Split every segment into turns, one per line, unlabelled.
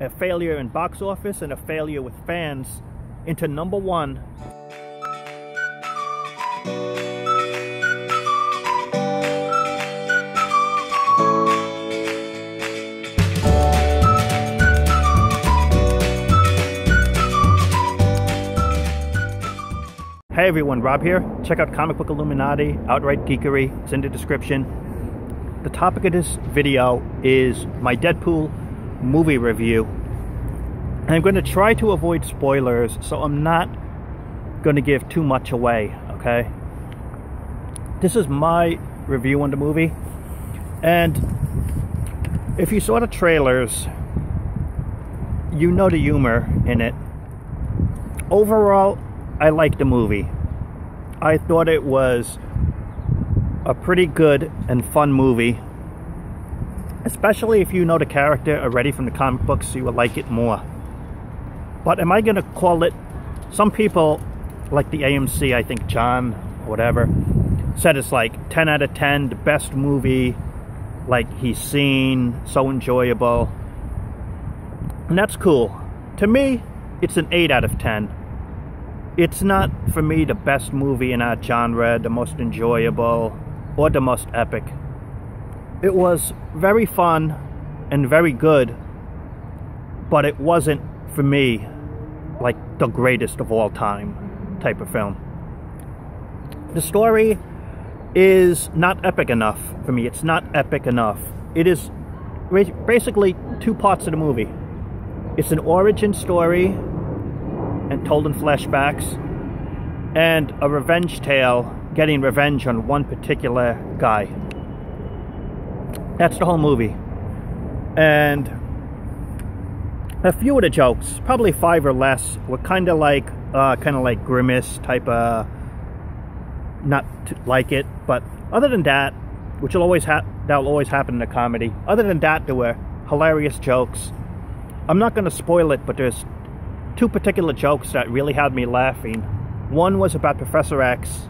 a failure in box office and a failure with fans into number one. Hey everyone, Rob here. Check out Comic Book Illuminati, Outright Geekery. It's in the description. The topic of this video is my Deadpool movie review. I'm going to try to avoid spoilers, so I'm not going to give too much away, okay? This is my review on the movie. And if you saw the trailers, you know the humor in it. Overall, I liked the movie. I thought it was a pretty good and fun movie. Especially if you know the character already from the comic books, you will like it more. But am I going to call it... Some people, like the AMC, I think John, whatever, said it's like 10 out of 10, the best movie, like he's seen, so enjoyable. And that's cool. To me, it's an 8 out of 10 it's not for me the best movie in our genre, the most enjoyable, or the most epic. It was very fun and very good, but it wasn't for me like the greatest of all time type of film. The story is not epic enough for me. It's not epic enough. It is basically two parts of the movie. It's an origin story and told in flashbacks, and a revenge tale getting revenge on one particular guy. That's the whole movie. And a few of the jokes, probably five or less, were kind of like, uh, kind of like grimace type of, not like it, but other than that, which will always ha- that'll always happen in a comedy. Other than that, there were hilarious jokes. I'm not going to spoil it, but there's two particular jokes that really had me laughing. One was about Professor X,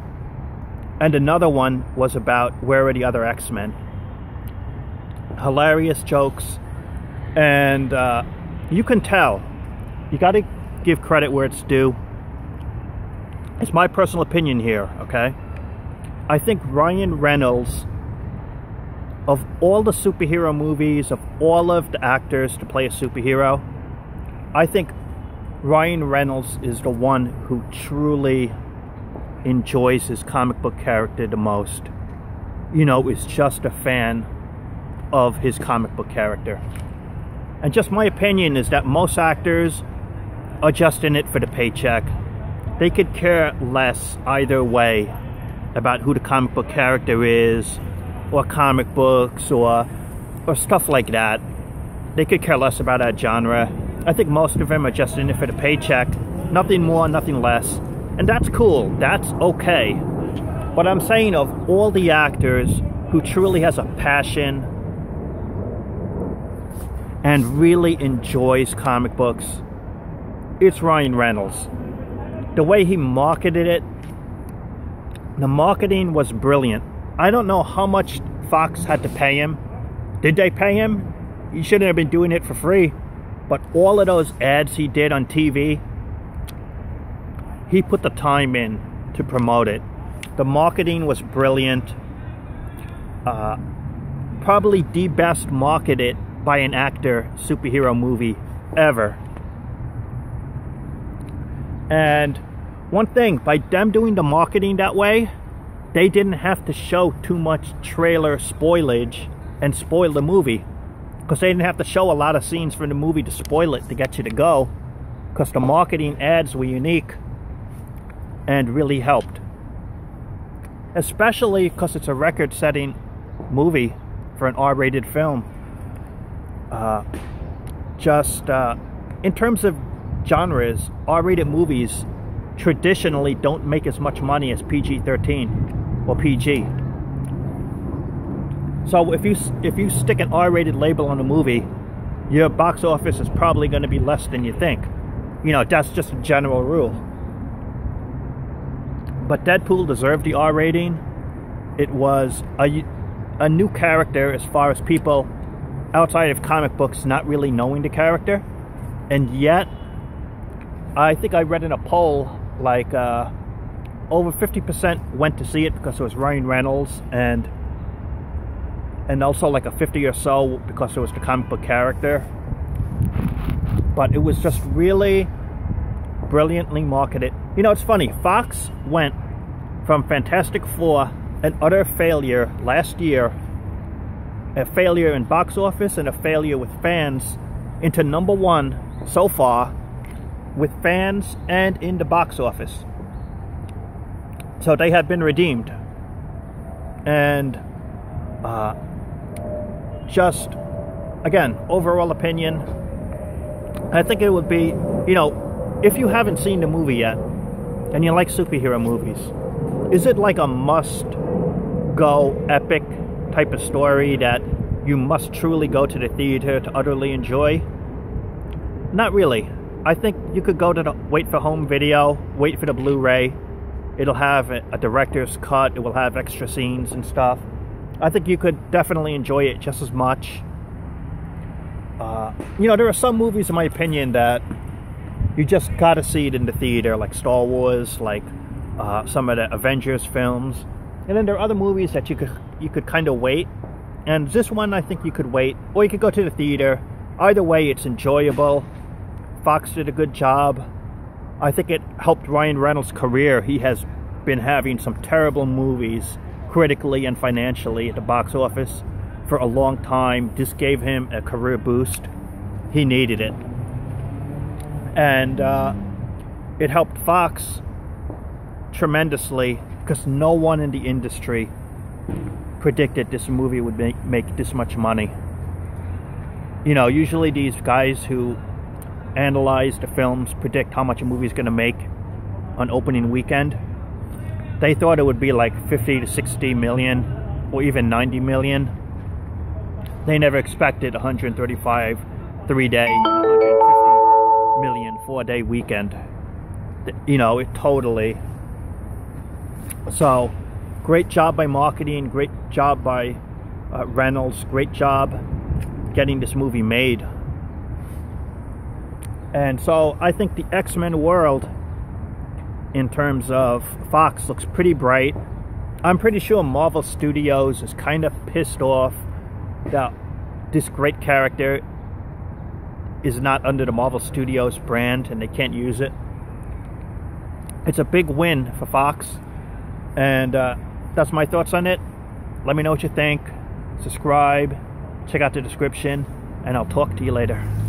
and another one was about where are the other X-Men. Hilarious jokes, and uh, you can tell. You got to give credit where it's due. It's my personal opinion here, okay? I think Ryan Reynolds, of all the superhero movies, of all of the actors to play a superhero, I think Ryan Reynolds is the one who truly enjoys his comic book character the most. You know, is just a fan of his comic book character. And just my opinion is that most actors are just in it for the paycheck. They could care less either way about who the comic book character is, or comic books, or or stuff like that. They could care less about that genre. I think most of them are just in it for the paycheck. Nothing more, nothing less. And that's cool. That's okay. But I'm saying of all the actors who truly has a passion and really enjoys comic books, it's Ryan Reynolds. The way he marketed it, the marketing was brilliant. I don't know how much Fox had to pay him. Did they pay him? He shouldn't have been doing it for free. But all of those ads he did on TV, he put the time in to promote it. The marketing was brilliant. Uh, probably the best marketed by an actor superhero movie ever. And one thing, by them doing the marketing that way, they didn't have to show too much trailer spoilage and spoil the movie. Because they didn't have to show a lot of scenes from the movie to spoil it to get you to go. Because the marketing ads were unique and really helped. Especially because it's a record-setting movie for an R-rated film uh, just uh, in terms of genres R-rated movies traditionally don't make as much money as PG-13 or PG so if you if you stick an R-rated label on a movie, your box office is probably going to be less than you think. You know, that's just a general rule. But Deadpool deserved the R rating. It was a, a new character as far as people outside of comic books not really knowing the character. And yet, I think I read in a poll like uh, over 50% went to see it because it was Ryan Reynolds and and also like a 50 or so because it was the comic book character. But it was just really brilliantly marketed. You know, it's funny. Fox went from Fantastic Four, an utter failure last year, a failure in box office and a failure with fans, into number one so far with fans and in the box office. So they have been redeemed. And uh, just, again, overall opinion, I think it would be, you know, if you haven't seen the movie yet and you like superhero movies, is it like a must go epic type of story that you must truly go to the theater to utterly enjoy? Not really. I think you could go to the wait for home video, wait for the Blu-ray. It'll have a director's cut. It will have extra scenes and stuff. I think you could definitely enjoy it just as much. Uh, you know, there are some movies, in my opinion, that you just gotta see it in the theater, like Star Wars, like uh, some of the Avengers films, and then there are other movies that you could you could kind of wait. And this one, I think you could wait, or you could go to the theater. Either way, it's enjoyable. Fox did a good job. I think it helped Ryan Reynolds' career. He has been having some terrible movies critically and financially at the box office for a long time. This gave him a career boost. He needed it. And uh, it helped Fox tremendously because no one in the industry predicted this movie would make, make this much money. You know, usually these guys who analyze the films predict how much a movie is going to make on opening weekend they thought it would be like 50 to 60 million or even 90 million. They never expected 135 three day, 150 million four day weekend. You know, it totally. So, great job by marketing, great job by uh, Reynolds, great job getting this movie made. And so I think the X Men world in terms of Fox looks pretty bright. I'm pretty sure Marvel Studios is kind of pissed off that this great character is not under the Marvel Studios brand and they can't use it. It's a big win for Fox, and uh, that's my thoughts on it. Let me know what you think. Subscribe, check out the description, and I'll talk to you later.